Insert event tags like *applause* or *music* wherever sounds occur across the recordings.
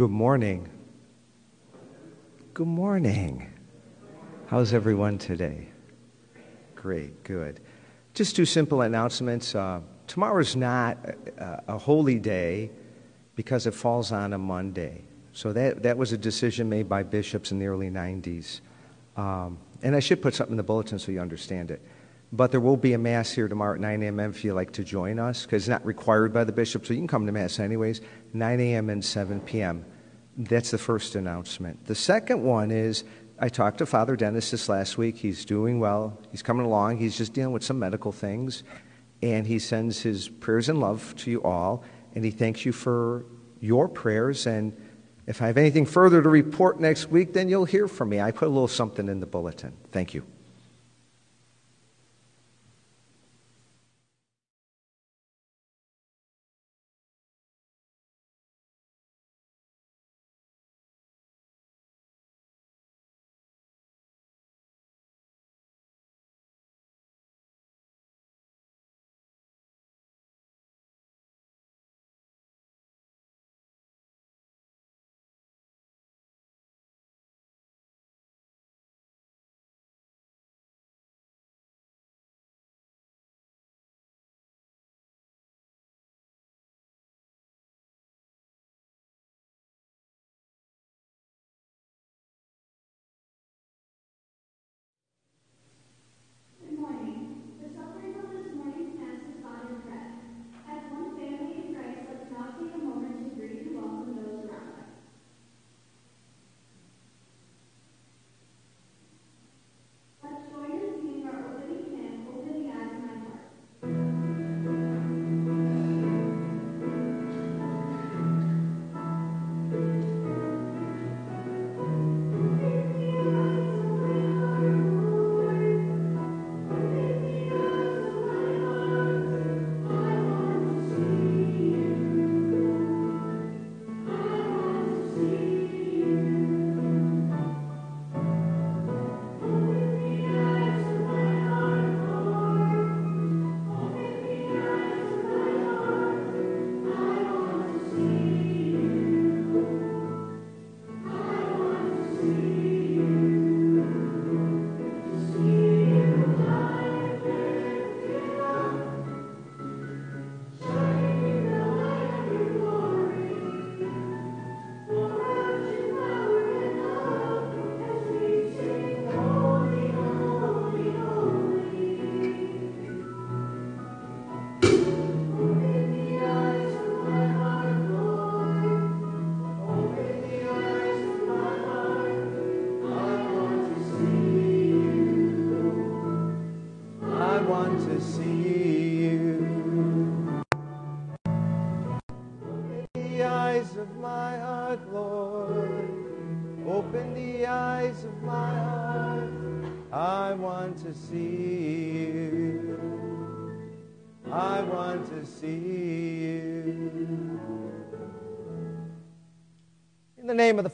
Good morning. Good morning. How's everyone today? Great, good. Just two simple announcements. Uh, tomorrow's not a, a, holy day because it falls on a Monday. So that, that was a decision made by bishops in the early 90s. Um, and I should put something in the bulletin so you understand it. But there will be a Mass here tomorrow at 9 a.m. if you'd like to join us, because it's not required by the bishop, so you can come to Mass anyways, 9 a.m. and 7 p.m. That's the first announcement. The second one is I talked to Father Dennis this last week. He's doing well, he's coming along, he's just dealing with some medical things, and he sends his prayers and love to you all, and he thanks you for your prayers. And if I have anything further to report next week, then you'll hear from me. I put a little something in the bulletin. Thank you.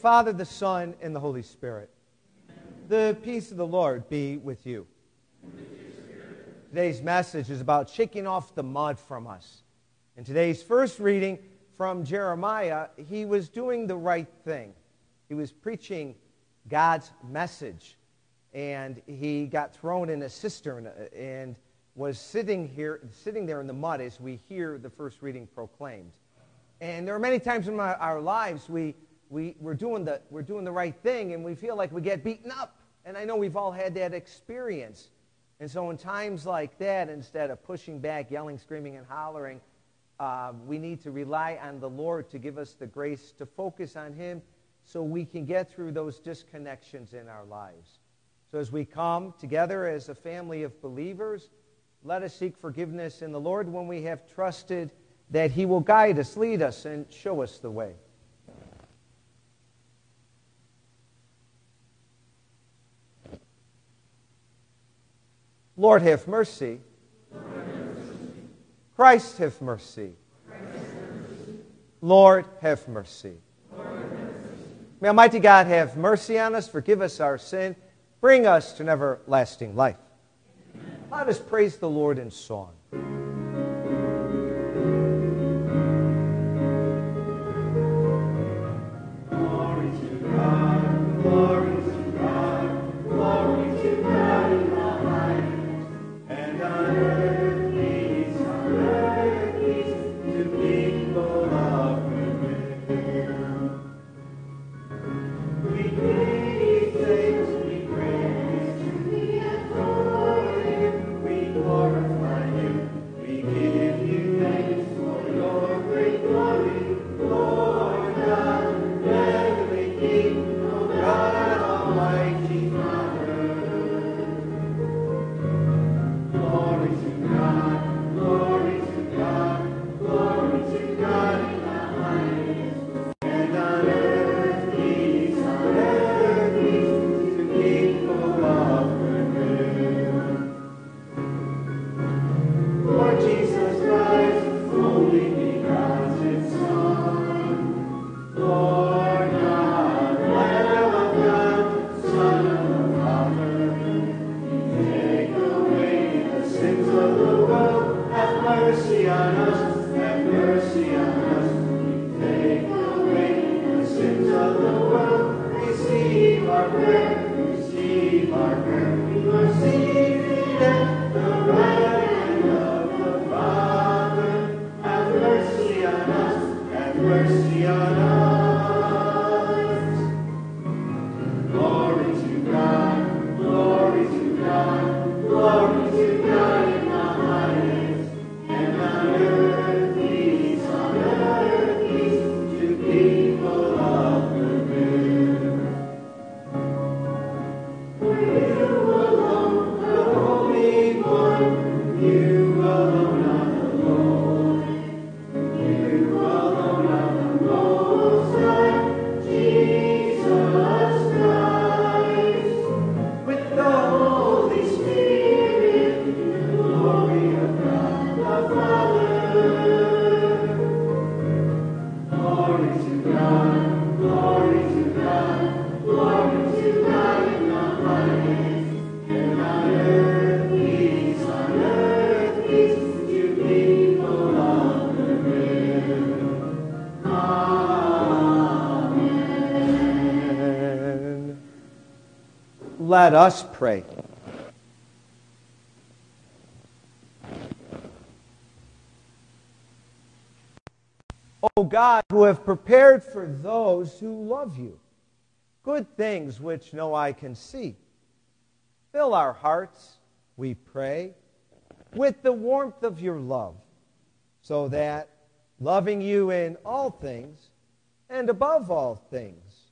Father, the Son, and the Holy Spirit. The peace of the Lord be with you. Today's message is about shaking off the mud from us. In today's first reading from Jeremiah, he was doing the right thing. He was preaching God's message, and he got thrown in a cistern and was sitting here, sitting there in the mud as we hear the first reading proclaimed. And there are many times in our lives we we, we're, doing the, we're doing the right thing and we feel like we get beaten up. And I know we've all had that experience. And so, in times like that, instead of pushing back, yelling, screaming, and hollering, uh, we need to rely on the Lord to give us the grace to focus on Him so we can get through those disconnections in our lives. So, as we come together as a family of believers, let us seek forgiveness in the Lord when we have trusted that He will guide us, lead us, and show us the way. Lord, have mercy. Christ, have mercy. Lord, have mercy. May Almighty God have mercy on us, forgive us our sin, bring us to an everlasting life. Let us praise the Lord in song. Let us pray. O God, who have prepared for those who love you good things which no eye can see, fill our hearts, we pray, with the warmth of your love, so that, loving you in all things, and above all things,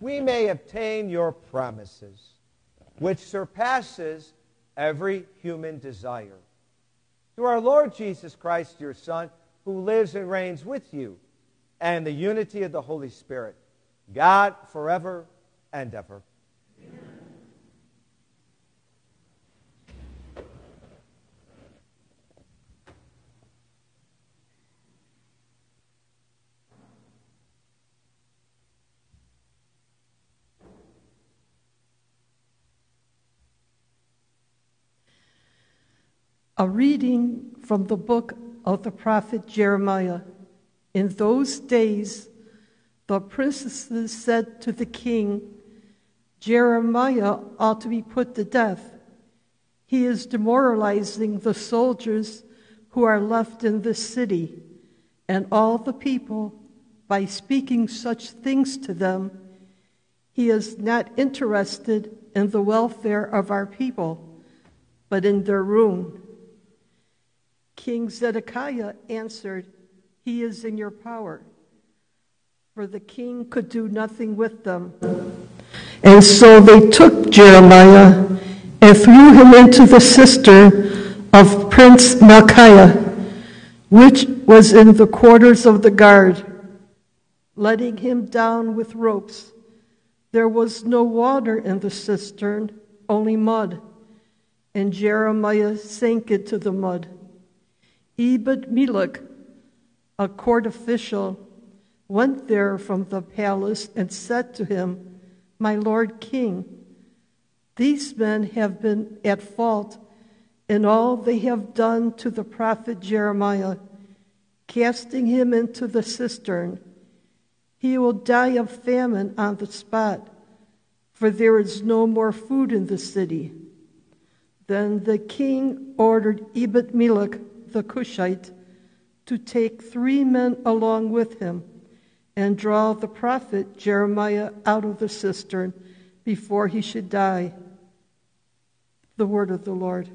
we may obtain your promises which surpasses every human desire. Through our Lord Jesus Christ, your Son, who lives and reigns with you, and the unity of the Holy Spirit, God forever and ever. A reading from the book of the prophet Jeremiah. In those days, the princesses said to the king, Jeremiah ought to be put to death. He is demoralizing the soldiers who are left in the city and all the people by speaking such things to them. He is not interested in the welfare of our people, but in their ruin. King Zedekiah answered, He is in your power. For the king could do nothing with them. And so they took Jeremiah and threw him into the cistern of Prince Malchiah, which was in the quarters of the guard, letting him down with ropes. There was no water in the cistern, only mud, and Jeremiah sank into the mud. Ebed Melech, a court official, went there from the palace and said to him, My lord king, these men have been at fault in all they have done to the prophet Jeremiah, casting him into the cistern. He will die of famine on the spot, for there is no more food in the city. Then the king ordered Ebed Melech the Cushite to take three men along with him and draw the prophet Jeremiah out of the cistern before he should die. The word of the Lord.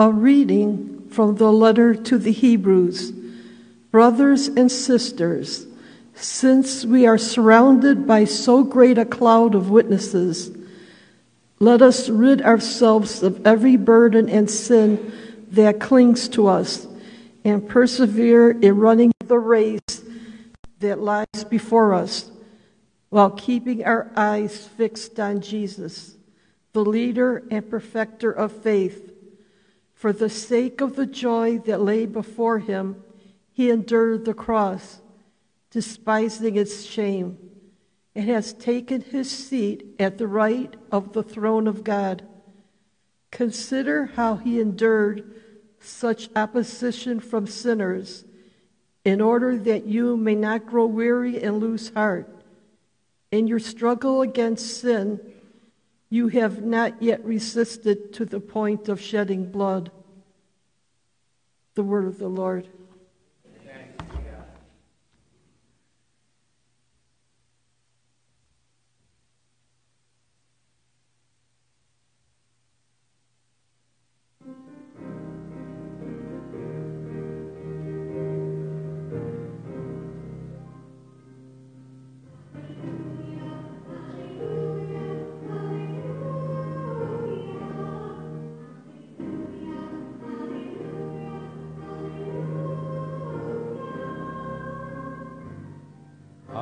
A reading from the letter to the Hebrews. Brothers and sisters, since we are surrounded by so great a cloud of witnesses, let us rid ourselves of every burden and sin that clings to us and persevere in running the race that lies before us while keeping our eyes fixed on Jesus, the leader and perfecter of faith. For the sake of the joy that lay before him, he endured the cross, despising its shame, and has taken his seat at the right of the throne of God. Consider how he endured such opposition from sinners, in order that you may not grow weary and lose heart. In your struggle against sin, you have not yet resisted to the point of shedding blood. The word of the Lord.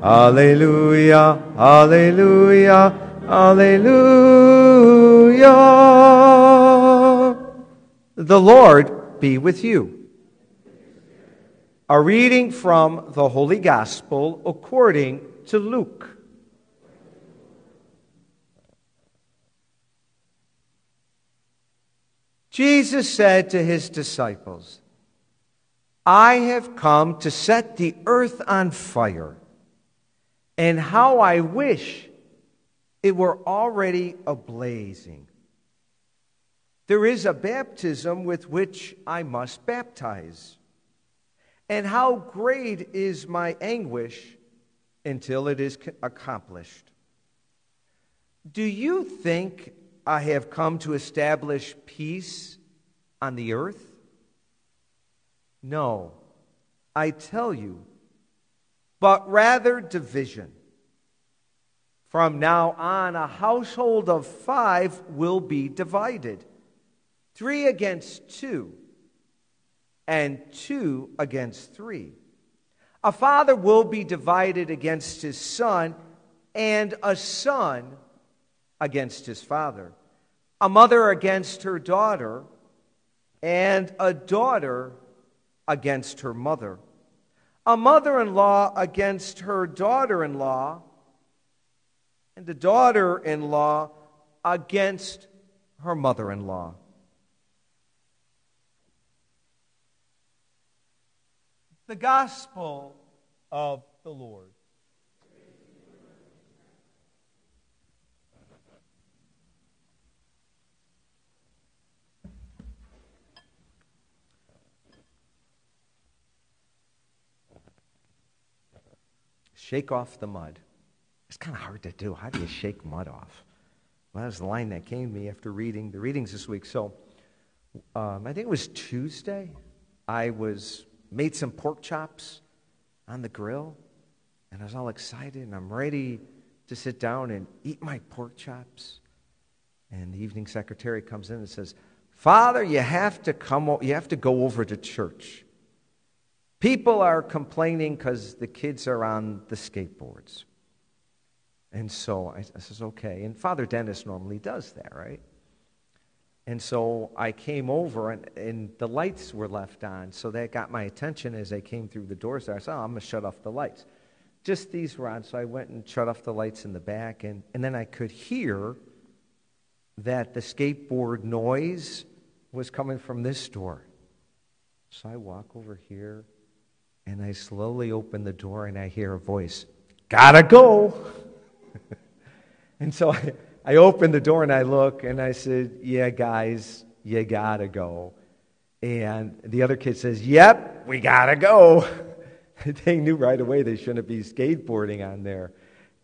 hallelujah, hallelujah, hallelujah. The Lord be with you. A reading from the Holy Gospel according to Luke. Jesus said to his disciples, I have come to set the earth on fire, and how I wish it were already ablazing. There is a baptism with which I must baptize, and how great is my anguish until it is accomplished. Do you think I have come to establish peace on the earth? No, I tell you, but rather division. From now on, a household of five will be divided three against two, and two against three. A father will be divided against his son, and a son against his father, a mother against her daughter, and a daughter against her mother, a mother in law against her daughter in law, and a daughter in law against her mother in law. The Gospel of the Lord. Shake off the mud. It's kind of hard to do. How do you shake mud off? Well, that was the line that came to me after reading the readings this week. So um, I think it was Tuesday. I was made some pork chops on the grill, and I was all excited, and I'm ready to sit down and eat my pork chops. And the evening secretary comes in and says, "Father, you have to come. You have to go over to church." People are complaining because the kids are on the skateboards. And so I, I says, okay. And Father Dennis normally does that, right? And so I came over, and, and the lights were left on. So that got my attention as I came through the doors there. I said, oh, I'm going to shut off the lights. Just these were on. So I went and shut off the lights in the back. And, and then I could hear that the skateboard noise was coming from this door. So I walk over here and I slowly open the door and I hear a voice, Gotta go! *laughs* and so I, I open the door and I look and I said, Yeah, guys, you gotta go. And the other kid says, Yep, we gotta go. *laughs* they knew right away they shouldn't be skateboarding on there.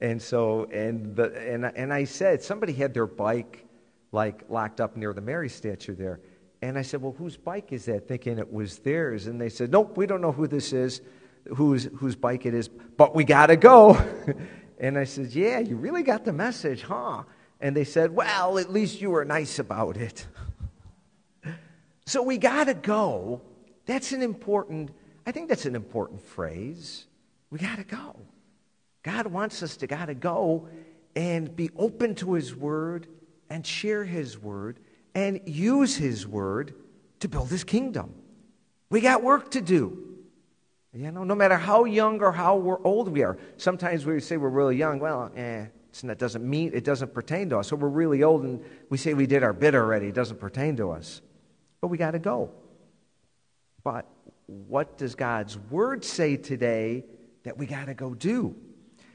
And so, and, the, and, and I said, somebody had their bike like locked up near the Mary statue there. And I said, Well, whose bike is that? Thinking it was theirs. And they said, Nope, we don't know who this is, whose, whose bike it is, but we got to go. *laughs* and I said, Yeah, you really got the message, huh? And they said, Well, at least you were nice about it. *laughs* so we got to go. That's an important, I think that's an important phrase. We got to go. God wants us to got to go and be open to His Word and share His Word and use His Word to build His kingdom. We got work to do. You know, no matter how young or how old we are. Sometimes we say we're really young. Well, eh, it doesn't mean it doesn't pertain to us. So we're really old and we say we did our bit already. It doesn't pertain to us. But we got to go. But what does God's word say today that we got to go do?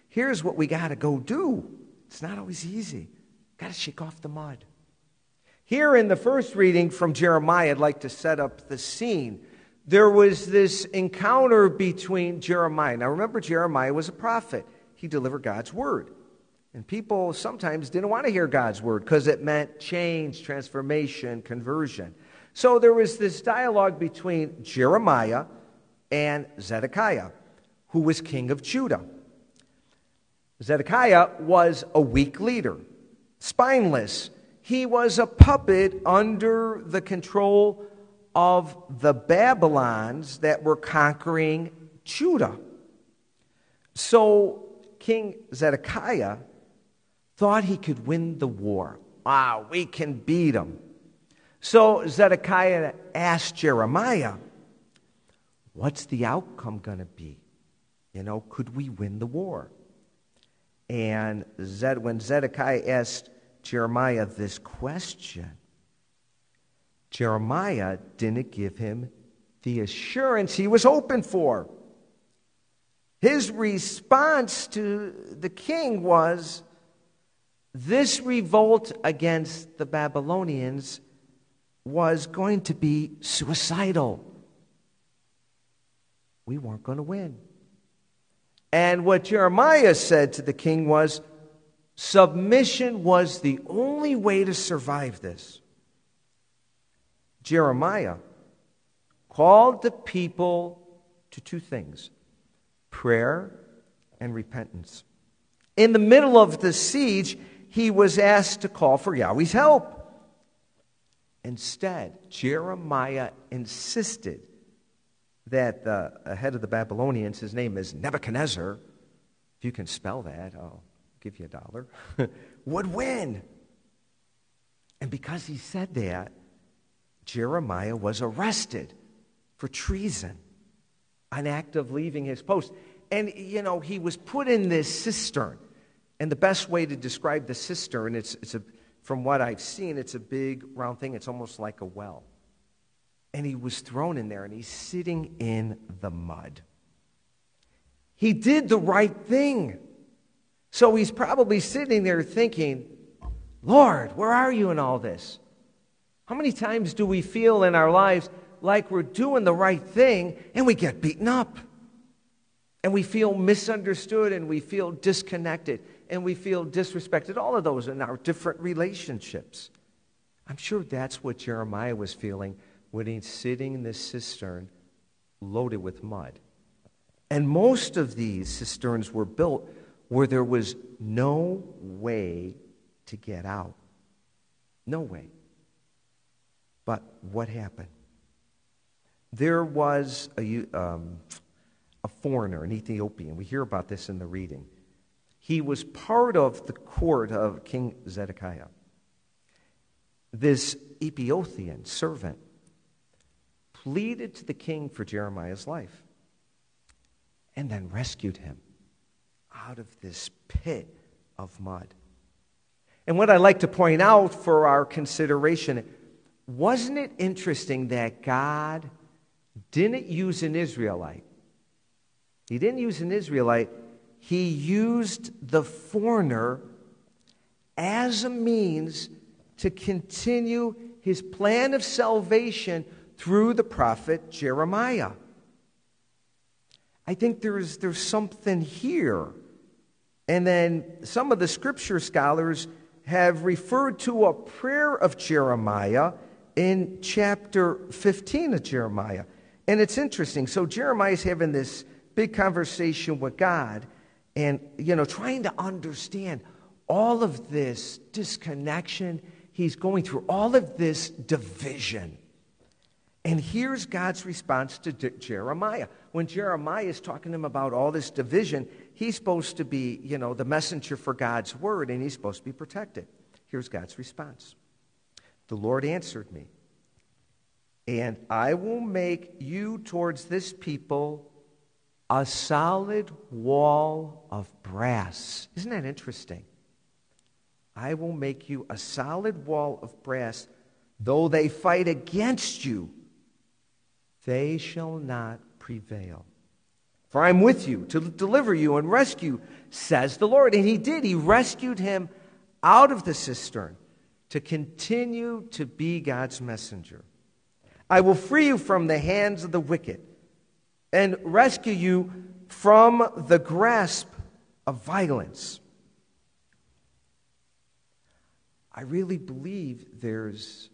Here's what we got to go do. It's not always easy. Got to shake off the mud. Here in the first reading from Jeremiah, I'd like to set up the scene. There was this encounter between Jeremiah. Now, remember, Jeremiah was a prophet, he delivered God's word. And people sometimes didn't want to hear God's word because it meant change, transformation, conversion. So there was this dialogue between Jeremiah and Zedekiah, who was king of Judah. Zedekiah was a weak leader, spineless, he was a puppet under the control of the Babylons that were conquering Judah. So King Zedekiah thought he could win the war. Ah, we can beat them. So Zedekiah asked Jeremiah, What's the outcome going to be? You know, could we win the war? And Zed, when Zedekiah asked Jeremiah this question, Jeremiah didn't give him the assurance he was hoping for. His response to the king was this revolt against the Babylonians was going to be suicidal. We weren't going to win. And what Jeremiah said to the king was, Submission was the only way to survive this. Jeremiah called the people to two things prayer and repentance. In the middle of the siege, he was asked to call for Yahweh's help. Instead, Jeremiah insisted that the head of the Babylonians, his name is Nebuchadnezzar, if you can spell that, I'll give you a dollar, *laughs* would win. And because he said that, Jeremiah was arrested for treason, an act of leaving his post. And, you know, he was put in this cistern. And the best way to describe the cistern, it's, it's a, from what I've seen, it's a big round thing. It's almost like a well. And he was thrown in there, and he's sitting in the mud. He did the right thing. So he's probably sitting there thinking, Lord, where are you in all this? How many times do we feel in our lives like we're doing the right thing and we get beaten up? And we feel misunderstood and we feel disconnected and we feel disrespected. All of those in our different relationships. I'm sure that's what Jeremiah was feeling when he's sitting in this cistern loaded with mud. And most of these cisterns were built where there was no way to get out. No way. But what happened? There was a, um, a foreigner, an Ethiopian. We hear about this in the reading. He was part of the court of King Zedekiah. This Ethiopian servant pleaded to the king for Jeremiah's life and then rescued him out of this pit of mud. And what I'd like to point out for our consideration wasn't it interesting that God didn't use an Israelite? He didn't use an Israelite, he used the foreigner as a means to continue his plan of salvation through the prophet Jeremiah. I think there's, there's something here. And then some of the scripture scholars have referred to a prayer of Jeremiah in chapter 15 of Jeremiah. And it's interesting. So Jeremiah is having this big conversation with God and, you know, trying to understand all of this disconnection he's going through, all of this division. And here's God's response to Jeremiah. When Jeremiah is talking to him about all this division, he's supposed to be, you know, the messenger for God's word, and he's supposed to be protected. Here's God's response The Lord answered me, and I will make you towards this people a solid wall of brass. Isn't that interesting? I will make you a solid wall of brass. Though they fight against you, they shall not prevail. For I'm with you to deliver you and rescue, says the Lord. And he did. He rescued him out of the cistern to continue to be God's messenger. I will free you from the hands of the wicked and rescue you from the grasp of violence. I really believe there's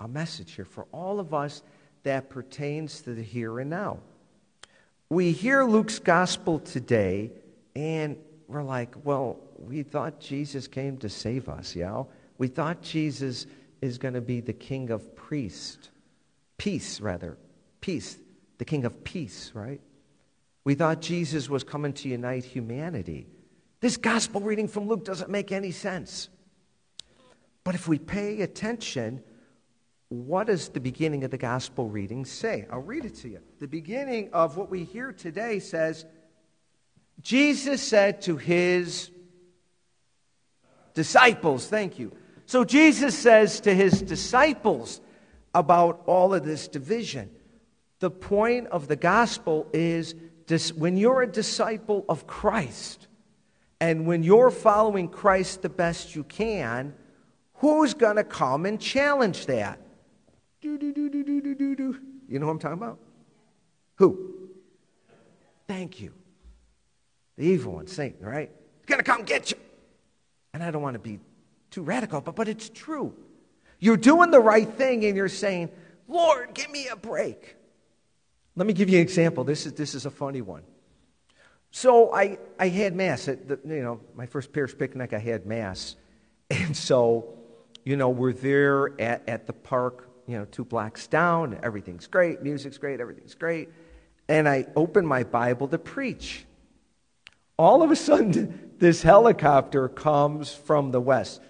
a message here for all of us that pertains to the here and now. We hear Luke's gospel today, and we're like, well, we thought Jesus came to save us, yeah? We thought Jesus is going to be the king of priest, peace, rather, peace, the king of peace, right? We thought Jesus was coming to unite humanity. This gospel reading from Luke doesn't make any sense. But if we pay attention, what does the beginning of the gospel reading say? I'll read it to you. The beginning of what we hear today says, Jesus said to his disciples, thank you. So Jesus says to his disciples about all of this division. The point of the gospel is this, when you're a disciple of Christ and when you're following Christ the best you can, who's going to come and challenge that? Do, do, do, do, do, do, do, do. You know what I'm talking about? Who? Thank you. The evil one, Satan, right? He's going to come get you. And I don't want to be too radical, but, but it's true. You're doing the right thing and you're saying, Lord, give me a break. Let me give you an example. This is, this is a funny one. So I, I had Mass at the, you know, my first parish picnic, I had Mass. And so, you know, we're there at, at the park you know, two blocks down. Everything's great. Music's great. Everything's great. And I open my Bible to preach. All of a sudden, this helicopter comes from the west.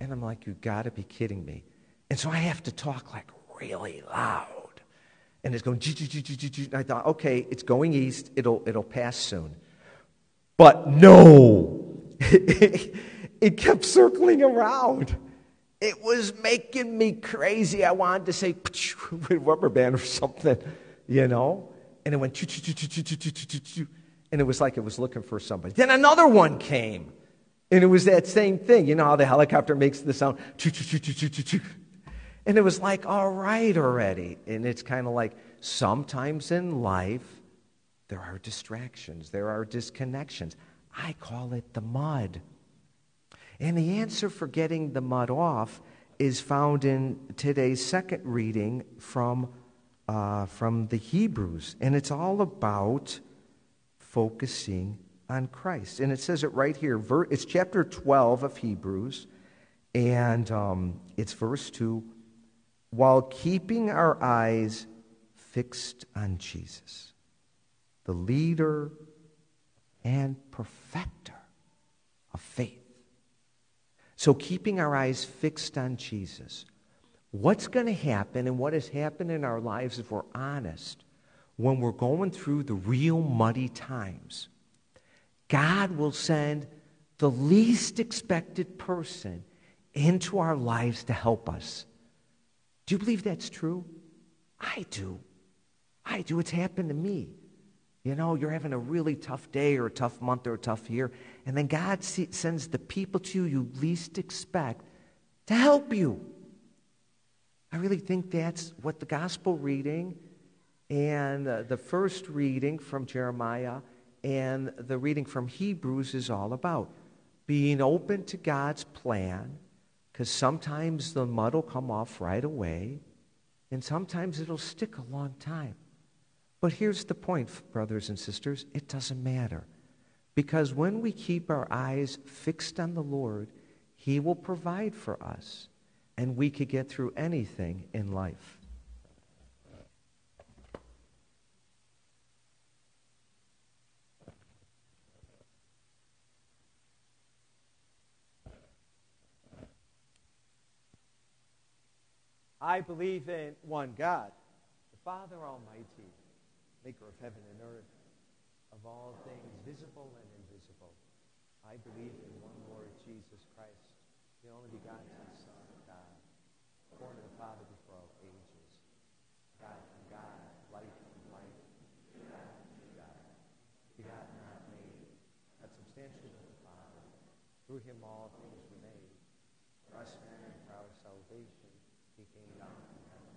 And I'm like, you got to be kidding me. And so I have to talk like really loud. And it's going, and I thought, okay, it's going east. It'll, it'll pass soon. But no, it kept circling around. It was making me crazy. I wanted to say rubber band or something, you know? And it went and it was like it was looking for somebody. Then another one came. And it was that same thing. You know how the helicopter makes the sound? And it was like, all right already. And it's kind of like sometimes in life, there are distractions, there are disconnections. I call it the mud. And the answer for getting the mud off is found in today's second reading from, uh, from the Hebrews. And it's all about focusing on Christ. And it says it right here. It's chapter 12 of Hebrews, and um, it's verse 2 while keeping our eyes fixed on Jesus, the leader and perfecter of faith. So, keeping our eyes fixed on Jesus, what's going to happen and what has happened in our lives, if we're honest, when we're going through the real muddy times? God will send the least expected person into our lives to help us. Do you believe that's true? I do. I do. It's happened to me. You know, you're having a really tough day or a tough month or a tough year, and then God sends the people to you you least expect to help you. I really think that's what the gospel reading and uh, the first reading from Jeremiah and the reading from Hebrews is all about. Being open to God's plan, because sometimes the mud will come off right away, and sometimes it'll stick a long time. But here's the point, brothers and sisters it doesn't matter. Because when we keep our eyes fixed on the Lord, He will provide for us, and we could get through anything in life. I believe in one God, the Father Almighty maker of heaven and earth, of all things visible and. I believe in one Lord Jesus Christ, the only begotten Son of God, born of the Father before all ages, God from God, light from light, God from God, begotten not made, not substantially with the Father. Through him all things were made. For us men and for our salvation, he came down from heaven.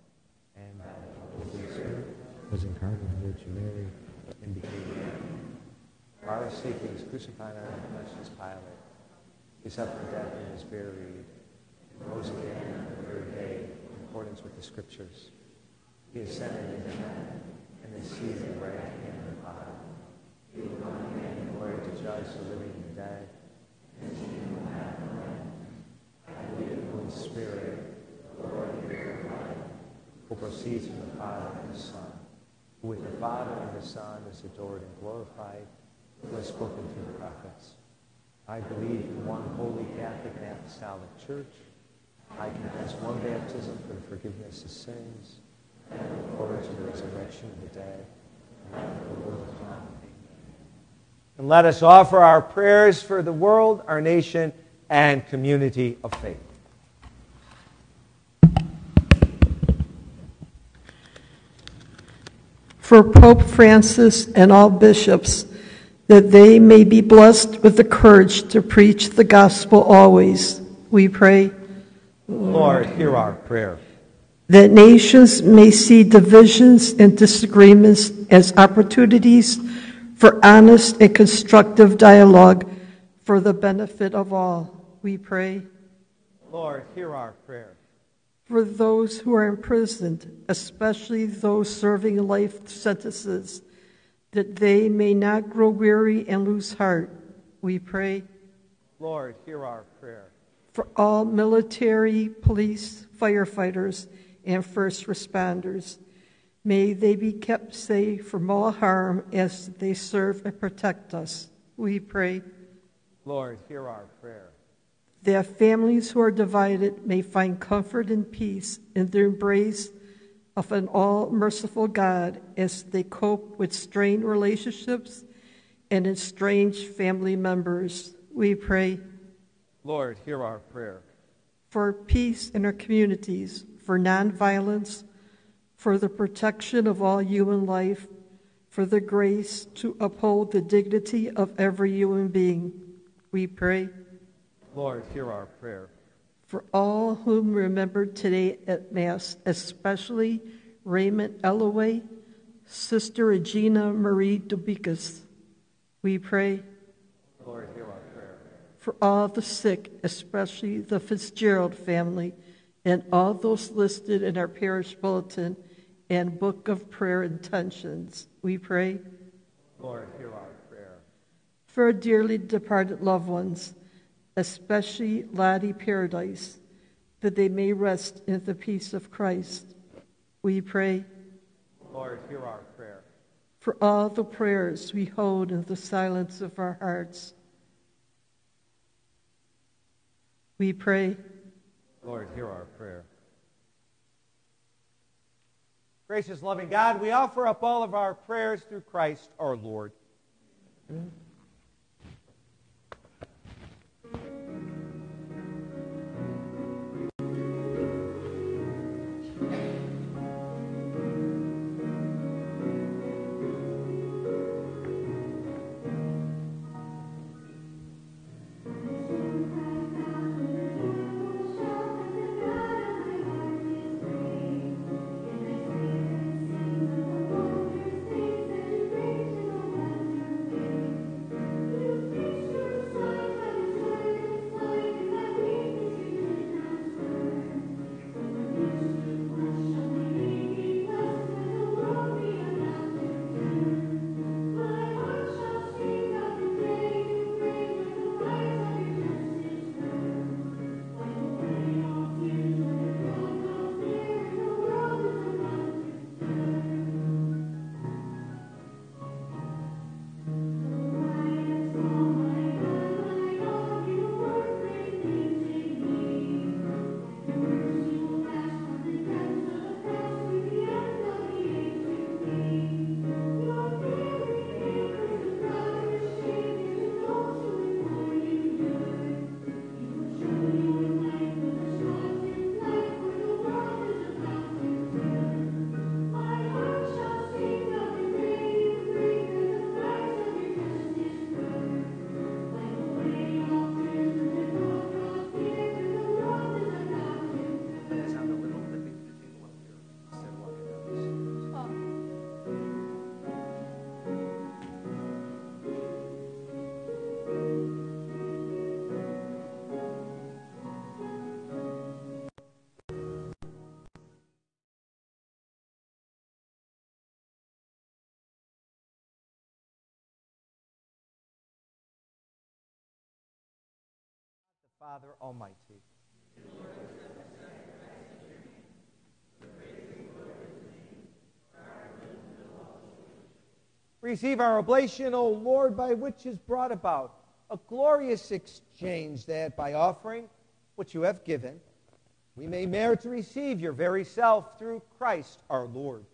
And by the Holy Spirit was incarnate Virgin Mary and became our Savior he was crucified on Pontius Pilate. He suffered death and was buried, and rose again on the third day in accordance with the Scriptures. He ascended into heaven and is seated at the right hand of the Father. He will come again in glory to judge the living and the dead. And kingdom will have no end. I believe in the Holy Spirit, the Lord and God, who proceeds from the Father and the Son who with the Father and the Son is adored and glorified, who has spoken through the prophets. I believe in one holy Catholic and Apostolic Church. I confess one baptism for the forgiveness of sins, and look forward to the resurrection of the dead, and the world. And let us offer our prayers for the world, our nation, and community of faith. for Pope Francis and all bishops, that they may be blessed with the courage to preach the gospel always. We pray. Lord, hear our prayer. That nations may see divisions and disagreements as opportunities for honest and constructive dialogue for the benefit of all. We pray. Lord, hear our prayer for those who are imprisoned, especially those serving life sentences, that they may not grow weary and lose heart. We pray. Lord, hear our prayer. For all military, police, firefighters, and first responders, may they be kept safe from all harm as they serve and protect us. We pray. Lord, hear our prayer that families who are divided may find comfort and peace in their embrace of an all merciful God as they cope with strained relationships and estranged family members. We pray. Lord, hear our prayer. For peace in our communities, for nonviolence, for the protection of all human life, for the grace to uphold the dignity of every human being. We pray. Lord, hear our prayer. For all whom remembered today at Mass, especially Raymond Ellaway, Sister Regina Marie Dubicas, we pray. Lord, hear our prayer. For all the sick, especially the Fitzgerald family, and all those listed in our parish bulletin and book of prayer intentions, we pray. Lord, hear our prayer. For our dearly departed loved ones, especially Laddie Paradise, that they may rest in the peace of Christ. We pray. Lord, hear our prayer. For all the prayers we hold in the silence of our hearts. We pray. Lord, hear our prayer. Gracious, loving God, we offer up all of our prayers through Christ our Lord. Amen. Father Almighty. Receive our oblation, O Lord, by which is brought about a glorious exchange, that by offering what you have given, we may merit to receive your very self through Christ our Lord.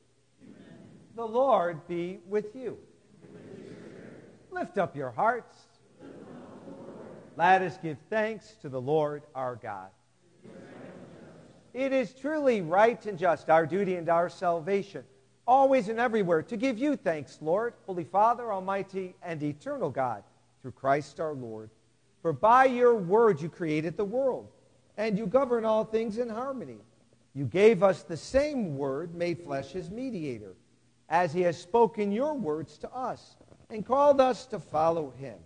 Amen. The Lord be with you. Lift up your hearts. Let us give thanks to the Lord our God. It is truly right and just, our duty and our salvation, always and everywhere, to give you thanks, Lord, Holy Father, Almighty and eternal God, through Christ our Lord. For by your word you created the world, and you govern all things in harmony. You gave us the same word made flesh as mediator, as he has spoken your words to us, and called us to follow him.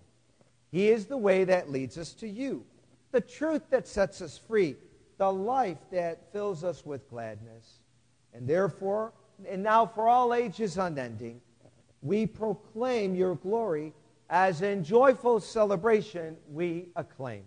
He is the way that leads us to you, the truth that sets us free, the life that fills us with gladness. And therefore, and now for all ages unending, we proclaim your glory as in joyful celebration we acclaim.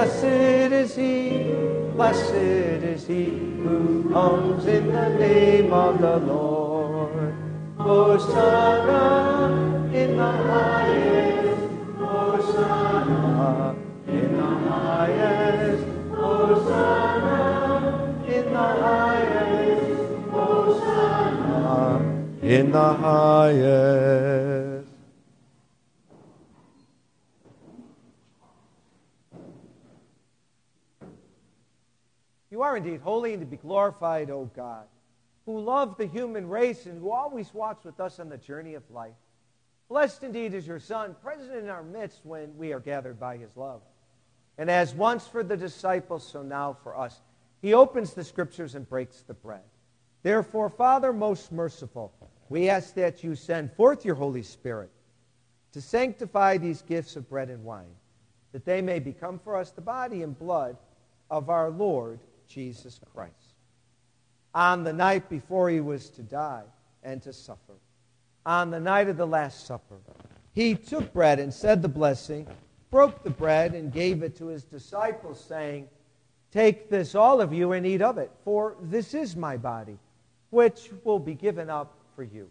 Blessed is he, blessed is he who comes in the name of the Lord. Hosanna in the highest, Hosanna in the highest, Hosanna in the highest, Hosanna in the highest. Are indeed holy and to be glorified, O God, who love the human race and who always walks with us on the journey of life. Blessed indeed is your Son, present in our midst when we are gathered by his love. And as once for the disciples, so now for us, he opens the scriptures and breaks the bread. Therefore, Father most merciful, we ask that you send forth your Holy Spirit to sanctify these gifts of bread and wine, that they may become for us the body and blood of our Lord Jesus Christ. On the night before he was to die and to suffer, on the night of the Last Supper, he took bread and said the blessing, broke the bread, and gave it to his disciples, saying, Take this, all of you, and eat of it, for this is my body, which will be given up for you.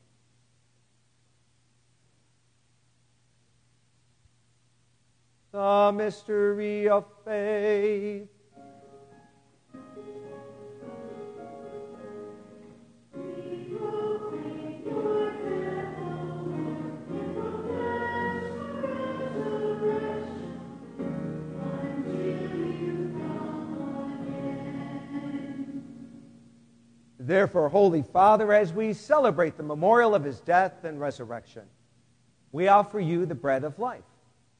The mystery of faith. Therefore, Holy Father, as we celebrate the memorial of his death and resurrection, we offer you the bread of life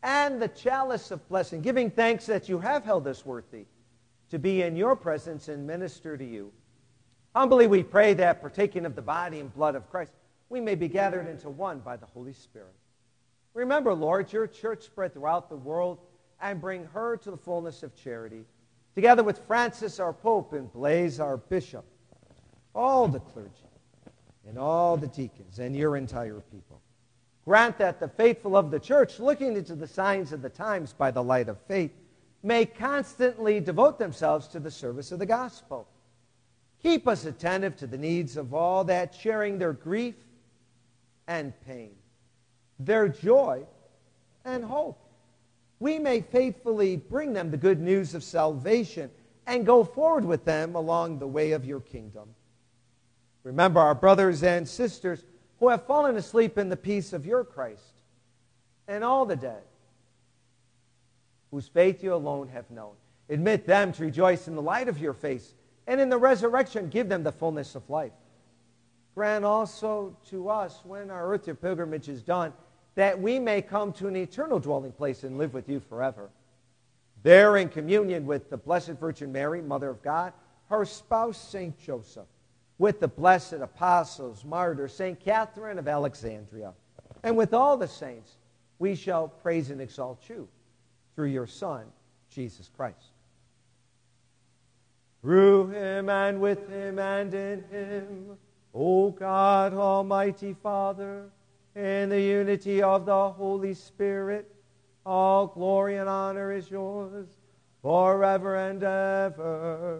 and the chalice of blessing, giving thanks that you have held us worthy to be in your presence and minister to you. Humbly we pray that, partaking of the body and blood of Christ, we may be gathered into one by the Holy Spirit. Remember, Lord, your church spread throughout the world and bring her to the fullness of charity, together with Francis, our Pope, and Blase, our Bishop, all the clergy, and all the deacons, and your entire people. Grant that the faithful of the church, looking into the signs of the times by the light of faith, may constantly devote themselves to the service of the gospel. Keep us attentive to the needs of all that, sharing their grief and pain, their joy and hope. We may faithfully bring them the good news of salvation and go forward with them along the way of your kingdom. Remember our brothers and sisters who have fallen asleep in the peace of your Christ, and all the dead, whose faith you alone have known. Admit them to rejoice in the light of your face, and in the resurrection give them the fullness of life. Grant also to us, when our earthly pilgrimage is done, that we may come to an eternal dwelling place and live with you forever. There, in communion with the Blessed Virgin Mary, Mother of God, her spouse, St. Joseph, with the blessed apostles, martyrs, St. Catherine of Alexandria, and with all the saints, we shall praise and exalt you through your Son, Jesus Christ. Through him and with him and in him, O God, Almighty Father, in the unity of the Holy Spirit, all glory and honor is yours forever and ever.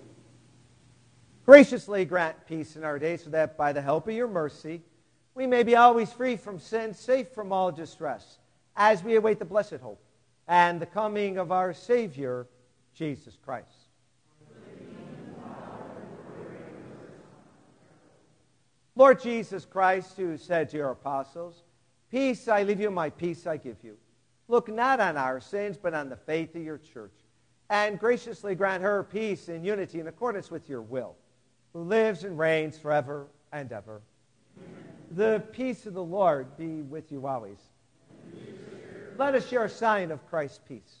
Graciously grant peace in our day so that by the help of your mercy we may be always free from sin, safe from all distress, as we await the blessed hope and the coming of our Savior, Jesus Christ. Lord Jesus Christ, who said to your apostles, Peace I leave you, my peace I give you. Look not on our sins, but on the faith of your church, and graciously grant her peace and unity in accordance with your will who lives and reigns forever and ever. The peace of the Lord be with you always. Let us share a sign of Christ's peace.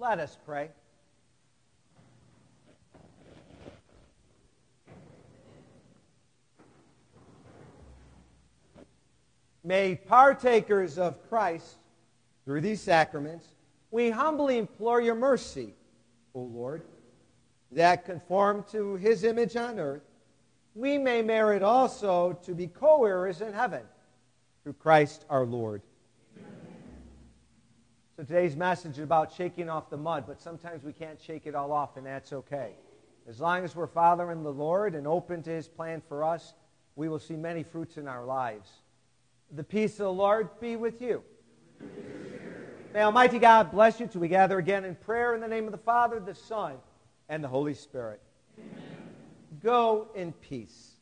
Let us pray. May partakers of Christ through these sacraments, we humbly implore your mercy, O Lord, that conform to his image on earth, we may merit also to be co heirs in heaven through Christ our Lord. So today's message is about shaking off the mud, but sometimes we can't shake it all off, and that's okay. As long as we're following the Lord and open to his plan for us, we will see many fruits in our lives. The peace of the Lord be with you. May Almighty God bless you till we gather again in prayer in the name of the Father, the Son, and the Holy Spirit. Amen. Go in peace.